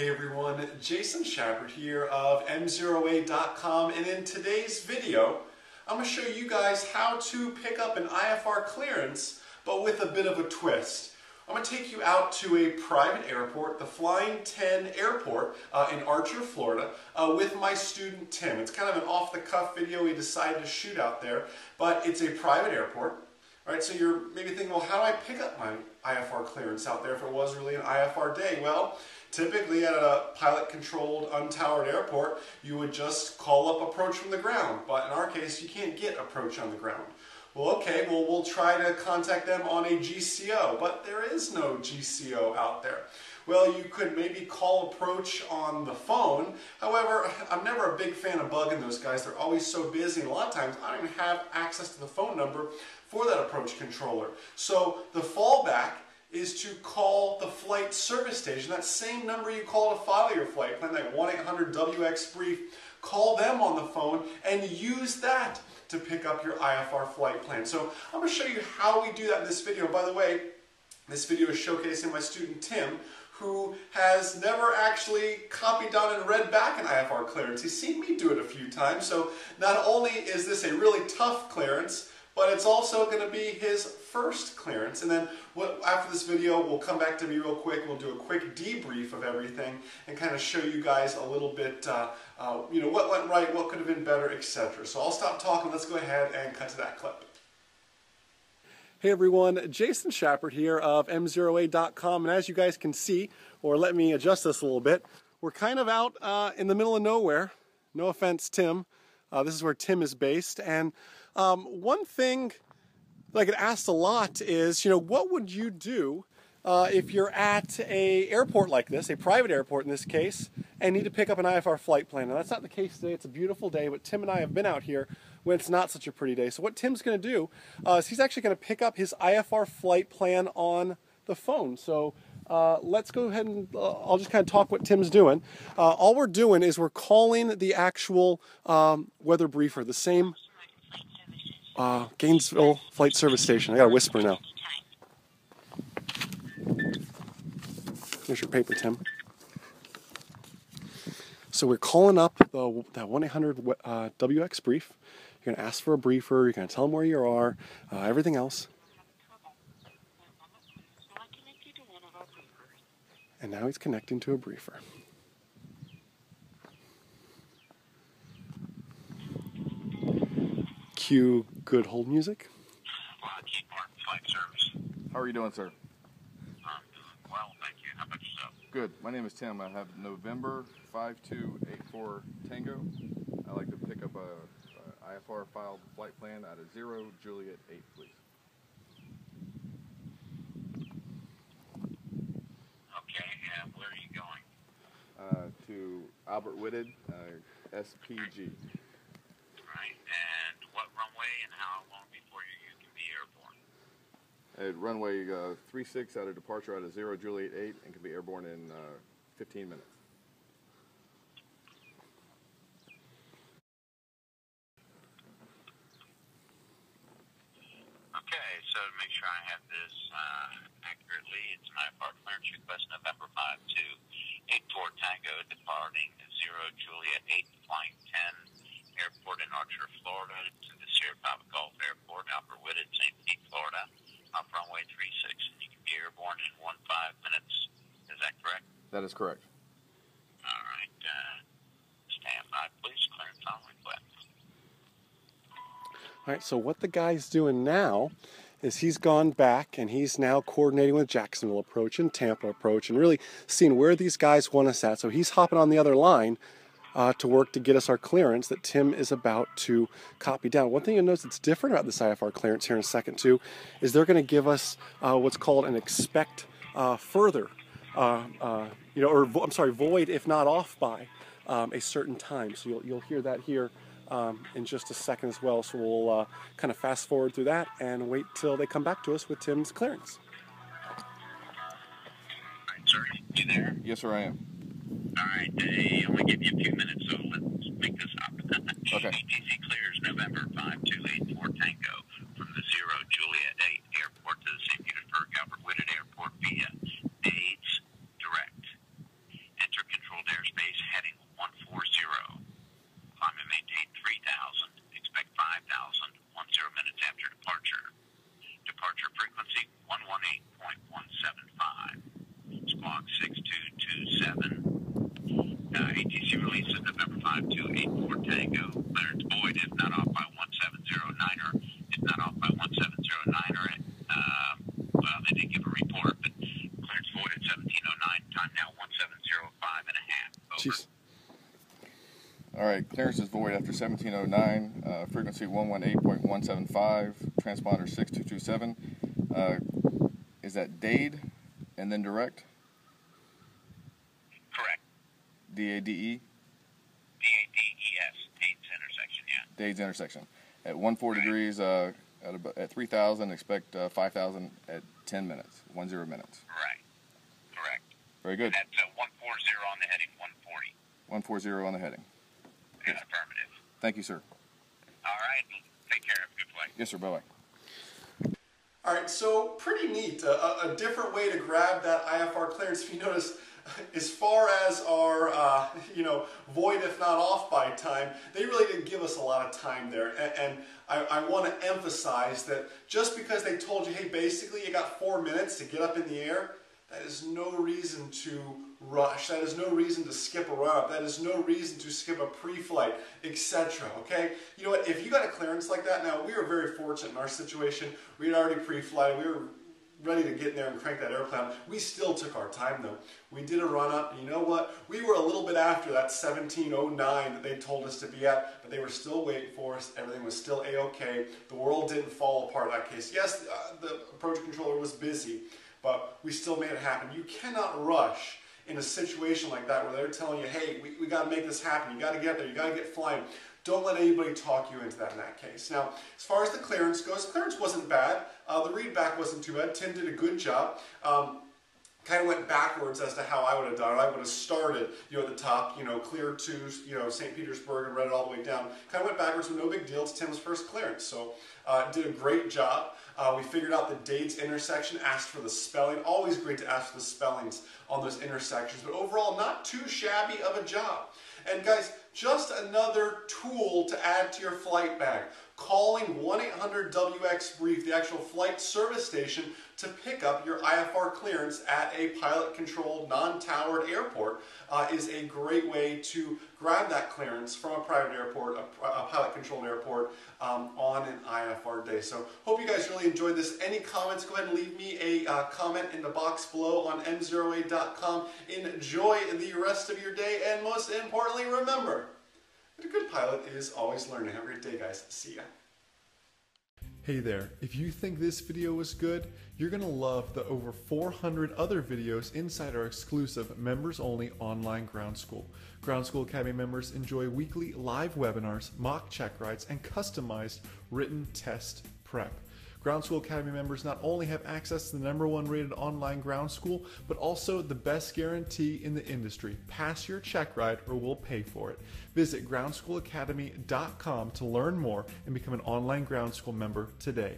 Hey everyone, Jason Shepard here of M0A.com and in today's video I'm going to show you guys how to pick up an IFR clearance but with a bit of a twist. I'm going to take you out to a private airport, the Flying 10 Airport uh, in Archer, Florida, uh, with my student Tim. It's kind of an off-the-cuff video we decided to shoot out there, but it's a private airport. All right, so you're maybe thinking, well, how do I pick up my IFR clearance out there if it was really an IFR day? Well, typically at a pilot-controlled, untowered airport, you would just call up approach from the ground. But in our case, you can't get approach on the ground. Well, okay, well, we'll try to contact them on a GCO, but there is no GCO out there. Well, you could maybe call approach on the phone. However, I'm never a big fan of bugging those guys. They're always so busy, and a lot of times I don't even have access to the phone number for that approach controller. So the fallback is to call the flight service station, that same number you call to file your flight plan, that 1-800-WX brief, call them on the phone and use that to pick up your IFR flight plan. So I'm to show you how we do that in this video. By the way, this video is showcasing my student Tim, who has never actually copied down and read back an IFR clearance. He's seen me do it a few times, so not only is this a really tough clearance, but it's also going to be his first clearance. And then what, after this video, we'll come back to me real quick. We'll do a quick debrief of everything and kind of show you guys a little bit, uh, uh, you know, what went right, what could have been better, etc. So I'll stop talking. Let's go ahead and cut to that clip. Hey everyone, Jason Shepard here of M0A.com, and as you guys can see, or let me adjust this a little bit, we're kind of out uh, in the middle of nowhere. No offense, Tim. Uh, this is where Tim is based, and um, one thing that I get asked a lot is, you know, what would you do uh, if you're at a airport like this, a private airport in this case, and need to pick up an IFR flight plan? Now that's not the case today. It's a beautiful day, but Tim and I have been out here when it's not such a pretty day. So what Tim's going to do uh, is he's actually going to pick up his IFR flight plan on the phone. So uh, let's go ahead and uh, I'll just kind of talk what Tim's doing. Uh, all we're doing is we're calling the actual um, weather briefer, the same uh, Gainesville Flight Service Station. I got to whisper now. Here's your paper, Tim. So we're calling up the, that 1-800 uh, WX brief. You're going to ask for a briefer. You're to tell them where you are, uh, everything else. And now he's connecting to a briefer. Cue good hold music. Flight Service. How are you doing, sir? I'm doing well, thank you. How about yourself? Good. My name is Tim. I have November 5284 Tango. I like to pick up a, a IFR filed flight plan out of zero Juliet 8, please. Okay, and where are you going? Uh, to Albert Whitted, uh, SPG. Right, and what runway and how long before you, you can be airborne? At runway uh, 36 out of departure out of zero Juliet 8 and can be airborne in uh, 15 minutes. Okay, so to make sure I have this uh, accurately, it's an IFR clearance request November 5 to 84 Tango departing 0 Juliet 8 flying 10 airport in Archer, Florida to the Sierra Papa Golf Airport, Albert Whitted, St. Pete, Florida, off runway 36, and you can be airborne in one five minutes. Is that correct? That is correct. All right. Uh, stand by, please. Clearance on request. All right, so what the guy's doing now is he's gone back and he's now coordinating with Jacksonville approach and Tampa approach and really seeing where these guys want us at. So he's hopping on the other line uh, to work to get us our clearance that Tim is about to copy down. One thing you'll notice that's different about this IFR clearance here in a second too is they're going to give us uh, what's called an expect uh, further, uh, uh, you know, or vo- I'm sorry, void if not off by um, a certain time. So you'll, you'll hear that here um, in just a second as well. So we'll uh, kind of fast forward through that and wait till they come back to us with Tim's clearance. All right, sir. You there? Yes, sir, I am. All right. They only give you a few minutes, so let's make this up. Okay. ATC clears November 5284 Tango from the 0 Juliet 8 airport to the St. Petersburg Albert Whitted Airport via AIDS Direct. Enter 528 Tango. Clearance void is not off by 1709er. Is not off by 1709er. Uh, well, they didn't give a report, but clearance void at 1709. Time now 1705 and a half. Over. Jeez. All right, clearance is void after 1709. Uh, frequency 118.175. Transponder 6227. Uh, is that Dade and then direct? Correct. D A D E? D-A-D-E-S. DADES intersection, yeah. DADES intersection. At 14 degrees, uh, at, about, at 3,000, expect uh, 5,000 at 10 minutes, 10 minutes. Right. Correct. Very good. That's uh, 140 on the heading, 140. 140 on the heading. Yeah, affirmative. Thank you, sir. All right. Take care. Have a good flight. Yes, sir. Bye bye. All right, so pretty neat. A, a- a different way to grab that IFR clearance. If you notice, as far as our, uh, you know, void if not off by time, they really didn't give us a lot of time there. And, and I, I want to emphasize that just because they told you, hey, basically you got four minutes to get up in the air, that is no reason to rush. That is no reason to skip a run-up. That is no reason to skip a pre-flight, etc. Okay? You know what? If you got a clearance like that, now we were very fortunate in our situation. We had already pre-flighted. We were ready to get in there and crank that airplane. We still took our time though. We did a run up. You know what? We were a little bit after that 1709 that they told us to be at, but they were still waiting for us. Everything was still a-okay. The world didn't fall apart in that case. Yes, uh, the approach controller was busy, but we still made it happen. You cannot rush in a situation like that where they're telling you, hey, we, we got to make this happen. You got to get there. You got to get flying. Don't let anybody talk you into that in that case. Now, as far as the clearance goes, clearance wasn't bad. Uh, the readback wasn't too bad. Tim did a good job. Um, kind of went backwards as to how I would have done it. I would have started, you know, at the top, you know, clear to, you know, St. Petersburg and read it all the way down. Kind of went backwards, but no big deal. It's Tim's first clearance. So, uh, did a great job. Uh, we figured out the DADES intersection, asked for the spelling. Always great to ask for the spellings on those intersections, but overall, not too shabby of a job. And guys, just another tool to add to your flight bag. Calling 1-800-WX-BRIEF, the actual flight service station, to pick up your IFR clearance at a pilot-controlled, non-towered airport uh, is a great way to grab that clearance from a private airport, a, a pilot-controlled airport, um, on an IFR day. So hope you guys really enjoyed this. Any comments, go ahead and leave me a uh, comment in the box below on m0a.com. Enjoy the rest of your day, and most importantly, remember, that a good pilot is always learning. Have a great day, guys. See ya. Hey there, if you think this video was good, you're going to love the over 400 other videos inside our exclusive members only online ground school. Ground School Academy members enjoy weekly live webinars, mock check rides, and customized written test prep. Ground School Academy members not only have access to the number one rated online ground school, but also the best guarantee in the industry. Pass your check ride or we'll pay for it. Visit groundschoolacademy.com to learn more and become an online ground school member today.